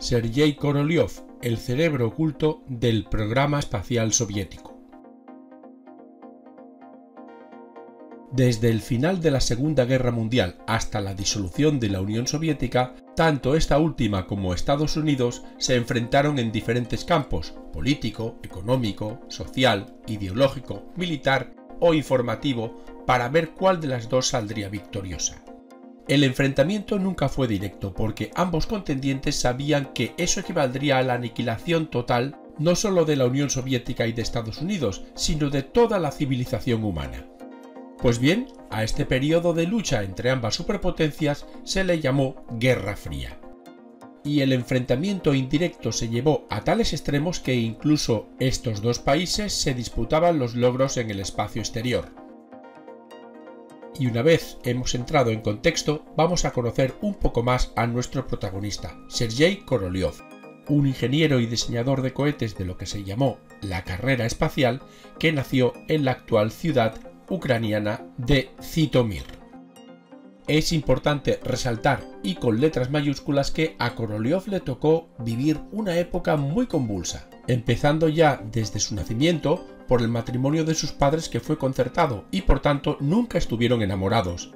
Sergei Korolev, el cerebro oculto del programa espacial soviético. Desde el final de la Segunda Guerra Mundial hasta la disolución de la Unión Soviética, tanto esta última como Estados Unidos se enfrentaron en diferentes campos político, económico, social, ideológico, militar o informativo para ver cuál de las dos saldría victoriosa. El enfrentamiento nunca fue directo porque ambos contendientes sabían que eso equivaldría a la aniquilación total no solo de la Unión Soviética y de Estados Unidos, sino de toda la civilización humana. Pues bien, a este periodo de lucha entre ambas superpotencias se le llamó Guerra Fría. Y el enfrentamiento indirecto se llevó a tales extremos que incluso estos dos países se disputaban los logros en el espacio exterior y una vez hemos entrado en contexto, vamos a conocer un poco más a nuestro protagonista, Sergei Korolev, un ingeniero y diseñador de cohetes de lo que se llamó la carrera espacial, que nació en la actual ciudad ucraniana de Zitomir. Es importante resaltar, y con letras mayúsculas, que a Korolev le tocó vivir una época muy convulsa, empezando ya desde su nacimiento por el matrimonio de sus padres que fue concertado y por tanto nunca estuvieron enamorados.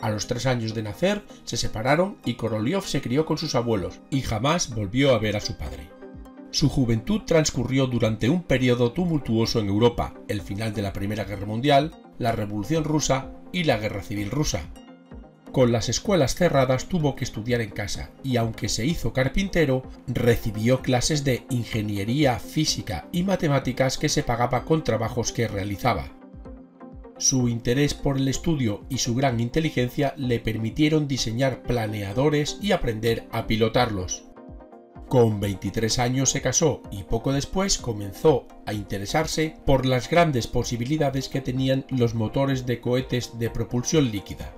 A los tres años de nacer se separaron y Korolev se crió con sus abuelos y jamás volvió a ver a su padre. Su juventud transcurrió durante un periodo tumultuoso en Europa, el final de la Primera Guerra Mundial, la Revolución Rusa y la Guerra Civil Rusa, con las escuelas cerradas tuvo que estudiar en casa y aunque se hizo carpintero, recibió clases de ingeniería física y matemáticas que se pagaba con trabajos que realizaba. Su interés por el estudio y su gran inteligencia le permitieron diseñar planeadores y aprender a pilotarlos. Con 23 años se casó y poco después comenzó a interesarse por las grandes posibilidades que tenían los motores de cohetes de propulsión líquida.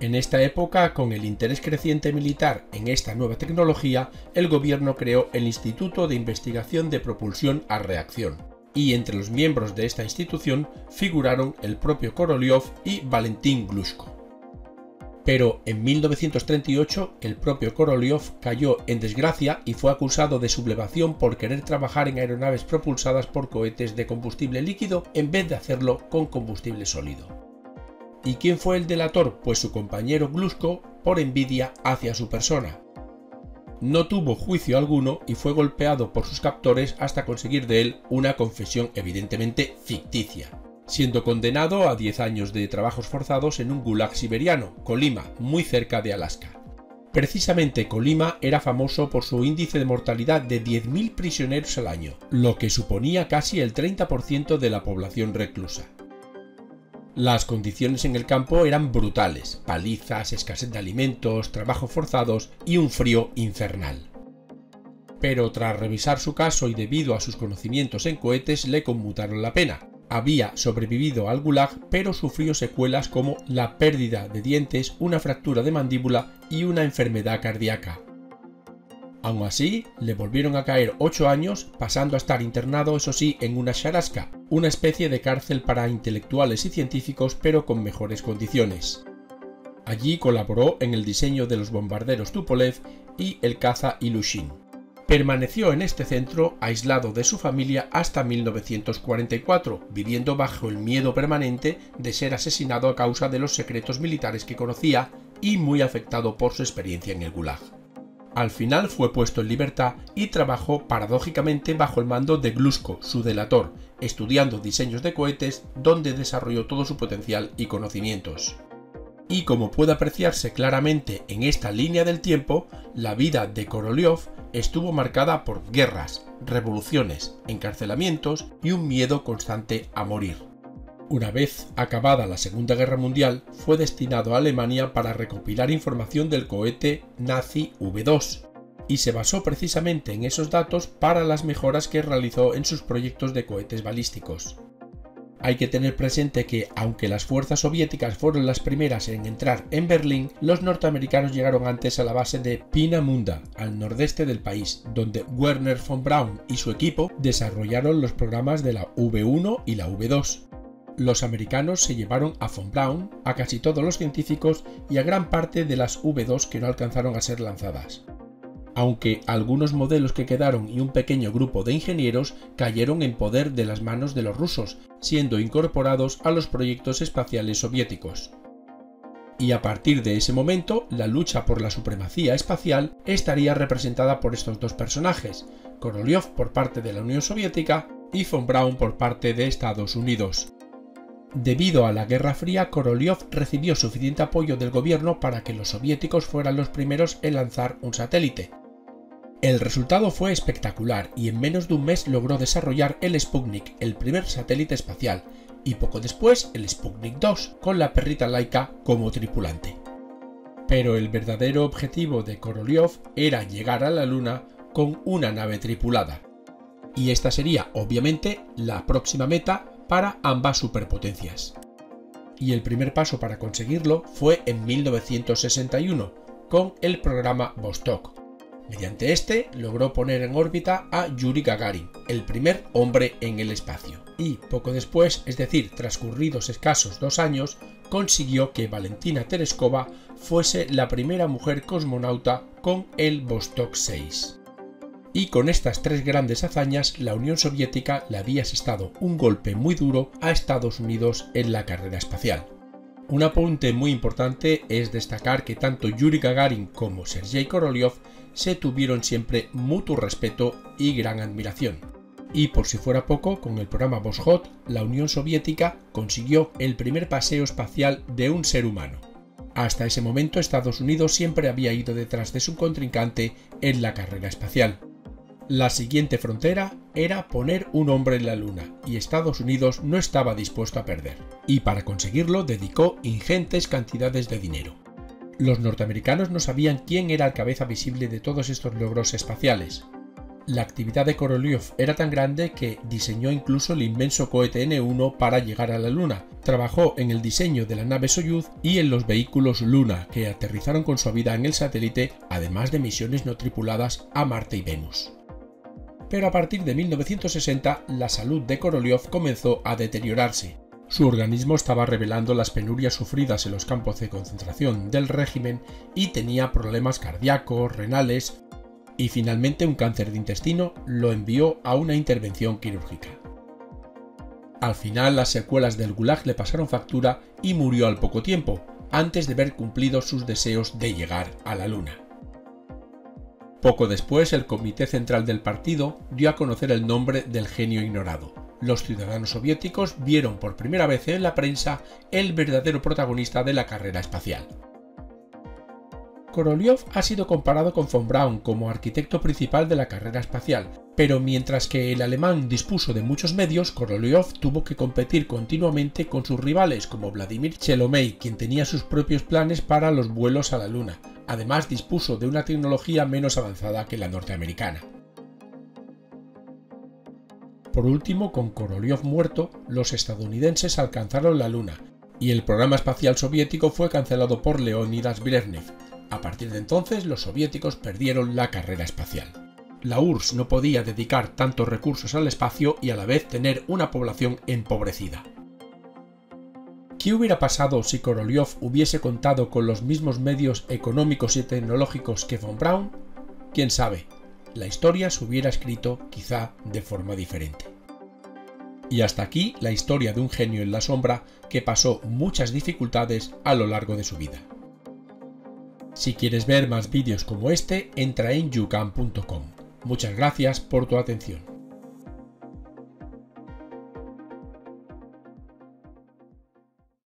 En esta época, con el interés creciente militar en esta nueva tecnología, el gobierno creó el Instituto de Investigación de Propulsión a Reacción, y entre los miembros de esta institución figuraron el propio Korolev y Valentín Glushko. Pero en 1938 el propio Korolev cayó en desgracia y fue acusado de sublevación por querer trabajar en aeronaves propulsadas por cohetes de combustible líquido en vez de hacerlo con combustible sólido. ¿Y quién fue el delator? Pues su compañero Glusko por envidia hacia su persona. No tuvo juicio alguno y fue golpeado por sus captores hasta conseguir de él una confesión evidentemente ficticia, siendo condenado a 10 años de trabajos forzados en un gulag siberiano, Colima, muy cerca de Alaska. Precisamente Colima era famoso por su índice de mortalidad de 10.000 prisioneros al año, lo que suponía casi el 30% de la población reclusa. Las condiciones en el campo eran brutales, palizas, escasez de alimentos, trabajos forzados y un frío infernal. Pero tras revisar su caso y debido a sus conocimientos en cohetes le conmutaron la pena. Había sobrevivido al gulag pero sufrió secuelas como la pérdida de dientes, una fractura de mandíbula y una enfermedad cardíaca. Aún así, le volvieron a caer 8 años, pasando a estar internado, eso sí, en una sharashka, una especie de cárcel para intelectuales y científicos, pero con mejores condiciones. Allí colaboró en el diseño de los bombarderos Tupolev y el caza Ilushin. Permaneció en este centro aislado de su familia hasta 1944, viviendo bajo el miedo permanente de ser asesinado a causa de los secretos militares que conocía y muy afectado por su experiencia en el Gulag. Al final fue puesto en libertad y trabajó paradójicamente bajo el mando de Glusko, su delator, estudiando diseños de cohetes donde desarrolló todo su potencial y conocimientos. Y como puede apreciarse claramente en esta línea del tiempo, la vida de Korolev estuvo marcada por guerras, revoluciones, encarcelamientos y un miedo constante a morir. Una vez acabada la Segunda Guerra Mundial, fue destinado a Alemania para recopilar información del cohete nazi V2 y se basó precisamente en esos datos para las mejoras que realizó en sus proyectos de cohetes balísticos. Hay que tener presente que, aunque las fuerzas soviéticas fueron las primeras en entrar en Berlín, los norteamericanos llegaron antes a la base de Pinamunda, al nordeste del país, donde Werner von Braun y su equipo desarrollaron los programas de la V1 y la V2 los americanos se llevaron a von Braun, a casi todos los científicos y a gran parte de las V2 que no alcanzaron a ser lanzadas. aunque algunos modelos que quedaron y un pequeño grupo de ingenieros cayeron en poder de las manos de los rusos, siendo incorporados a los proyectos espaciales soviéticos. Y a partir de ese momento, la lucha por la supremacía espacial estaría representada por estos dos personajes, Korolev por parte de la Unión Soviética y von Braun por parte de Estados Unidos. Debido a la Guerra Fría, Korolev recibió suficiente apoyo del gobierno para que los soviéticos fueran los primeros en lanzar un satélite. El resultado fue espectacular y en menos de un mes logró desarrollar el Sputnik, el primer satélite espacial, y poco después el Sputnik 2, con la perrita Laika como tripulante. Pero el verdadero objetivo de Korolev era llegar a la Luna con una nave tripulada. Y esta sería, obviamente, la próxima meta para ambas superpotencias. Y el primer paso para conseguirlo fue en 1961, con el programa Vostok. Mediante este logró poner en órbita a Yuri Gagarin, el primer hombre en el espacio. Y poco después, es decir, transcurridos escasos dos años, consiguió que Valentina Tereskova fuese la primera mujer cosmonauta con el Vostok 6 y con estas tres grandes hazañas la Unión Soviética le había asestado un golpe muy duro a Estados Unidos en la carrera espacial. Un apunte muy importante es destacar que tanto Yuri Gagarin como Sergei Korolev se tuvieron siempre mutuo respeto y gran admiración. Y por si fuera poco, con el programa Voskhod, la Unión Soviética consiguió el primer paseo espacial de un ser humano. Hasta ese momento Estados Unidos siempre había ido detrás de su contrincante en la carrera espacial. La siguiente frontera era poner un hombre en la Luna, y Estados Unidos no estaba dispuesto a perder, y para conseguirlo dedicó ingentes cantidades de dinero. Los norteamericanos no sabían quién era el cabeza visible de todos estos logros espaciales. La actividad de Korolev era tan grande que diseñó incluso el inmenso cohete N-1 para llegar a la Luna, trabajó en el diseño de la nave Soyuz y en los vehículos Luna, que aterrizaron con suavidad en el satélite, además de misiones no tripuladas a Marte y Venus pero a partir de 1960 la salud de Korolev comenzó a deteriorarse. Su organismo estaba revelando las penurias sufridas en los campos de concentración del régimen y tenía problemas cardíacos, renales y finalmente un cáncer de intestino lo envió a una intervención quirúrgica. Al final las secuelas del Gulag le pasaron factura y murió al poco tiempo, antes de ver cumplidos sus deseos de llegar a la Luna. Poco después, el Comité Central del partido dio a conocer el nombre del genio ignorado. Los ciudadanos soviéticos vieron por primera vez en la prensa el verdadero protagonista de la carrera espacial. Korolev ha sido comparado con von Braun como arquitecto principal de la carrera espacial, pero mientras que el alemán dispuso de muchos medios, Korolev tuvo que competir continuamente con sus rivales como Vladimir Chelomey, quien tenía sus propios planes para los vuelos a la Luna, Además dispuso de una tecnología menos avanzada que la norteamericana. Por último, con Korolev muerto, los estadounidenses alcanzaron la Luna y el programa espacial soviético fue cancelado por Leonidas Brezhnev. A partir de entonces, los soviéticos perdieron la carrera espacial. La URSS no podía dedicar tantos recursos al espacio y a la vez tener una población empobrecida. ¿Qué hubiera pasado si Korolev hubiese contado con los mismos medios económicos y tecnológicos que von Braun? Quién sabe, la historia se hubiera escrito quizá de forma diferente. Y hasta aquí la historia de un genio en la sombra que pasó muchas dificultades a lo largo de su vida. Si quieres ver más vídeos como este, entra en yucam.com. Muchas gracias por tu atención.